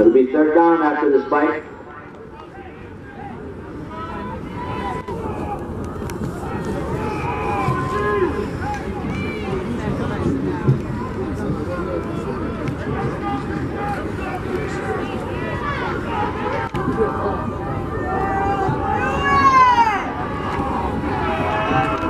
It'll be third down after the spike. Thank you.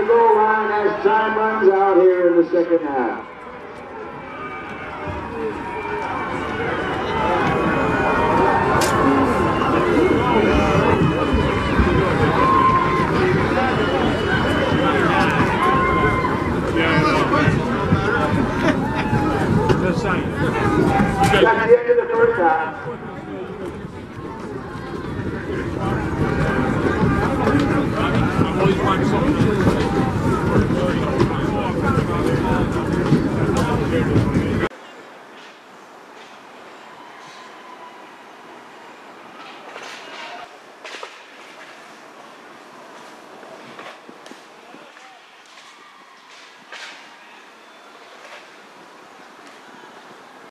The goal line as time runs out here in the second half. That's the end of the first half.